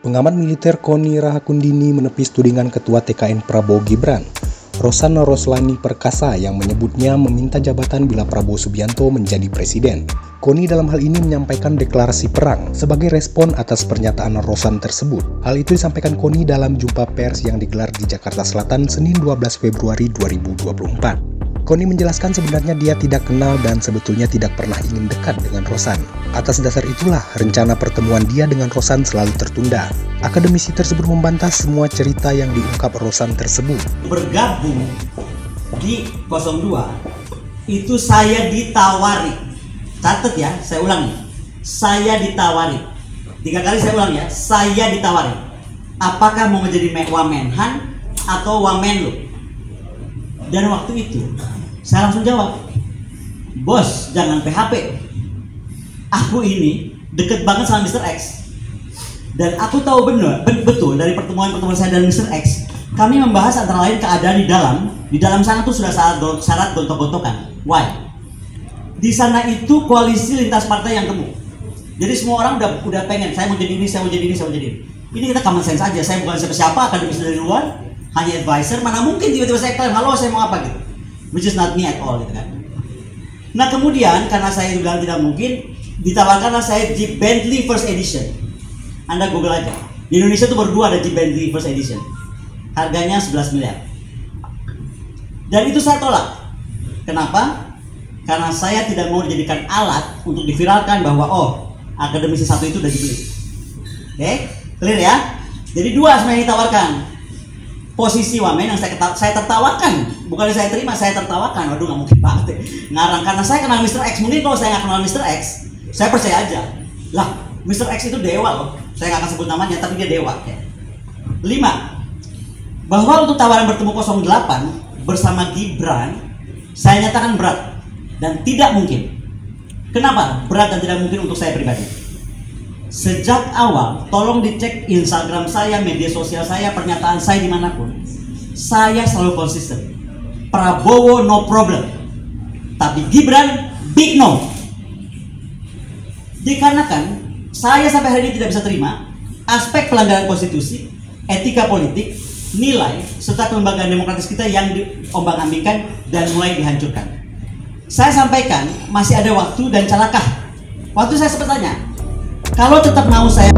Pengamat militer Koni Rahakundini menepis tudingan Ketua TKN Prabowo Gibran, Rosana Roslani Perkasa yang menyebutnya meminta jabatan bila Prabowo Subianto menjadi presiden. Koni dalam hal ini menyampaikan deklarasi perang sebagai respon atas pernyataan Rosan tersebut. Hal itu disampaikan Koni dalam jumpa pers yang digelar di Jakarta Selatan Senin 12 Februari 2024. Koni menjelaskan sebenarnya dia tidak kenal dan sebetulnya tidak pernah ingin dekat dengan Rosan. Atas dasar itulah rencana pertemuan dia dengan Rosan selalu tertunda. Akademisi tersebut membantah semua cerita yang diungkap Rosan tersebut. Bergabung di 02 itu saya ditawari. Catat ya, saya ulangi. Saya ditawari. Tiga kali saya ulang ya, saya ditawari. Apakah mau menjadi wamenhan atau wamenlu? Dan waktu itu saya langsung jawab, bos jangan PHP. Aku ini deket banget sama Mr. X. Dan aku tahu benar, betul dari pertemuan-pertemuan saya dan Mr. X, kami membahas antara lain keadaan di dalam. Di dalam sana tuh sudah syarat, syarat gontok-gontokan. Why? Di sana itu koalisi lintas partai yang gemuk. Jadi semua orang udah udah pengen, saya mau jadi ini, saya mau jadi ini, saya mau jadi ini. Ini kita common sense aja. Saya bukan siapa-siapa, akademisi dari luar, hanya advisor. Mana mungkin tiba-tiba saya klaim, halo saya mau apa gitu which is not me at all gitu kan. Nah kemudian karena saya bilang tidak mungkin ditawarkanlah saya Jeep Bentley First Edition. Anda Google aja. Di Indonesia tuh berdua ada Jeep Bentley First Edition. Harganya 11 miliar. Dan itu saya tolak. Kenapa? Karena saya tidak mau dijadikan alat untuk diviralkan bahwa oh akademisi satu itu udah dibeli. Oke, okay? clear ya? Jadi dua sebenarnya ditawarkan posisi wamen yang saya, saya tertawakan bukan saya terima saya tertawakan waduh nggak mungkin banget ya. ngarang karena saya kenal Mr. X mungkin kalau saya nggak kenal Mr. X saya percaya aja lah Mr. X itu dewa loh saya nggak akan sebut namanya tapi dia dewa ya. lima bahwa untuk tawaran bertemu 08 bersama Gibran saya nyatakan berat dan tidak mungkin kenapa berat dan tidak mungkin untuk saya pribadi Sejak awal, tolong dicek Instagram saya, media sosial saya, pernyataan saya di mana pun. Saya selalu konsisten. Prabowo no problem. Tapi Gibran big no. Dikarenakan saya sampai hari ini tidak bisa terima aspek pelanggaran konstitusi, etika politik, nilai, serta kelembagaan demokratis kita yang diombang-ambingkan dan mulai dihancurkan. Saya sampaikan masih ada waktu dan celakah. Waktu saya sempat tanya, kalau tetap mau saya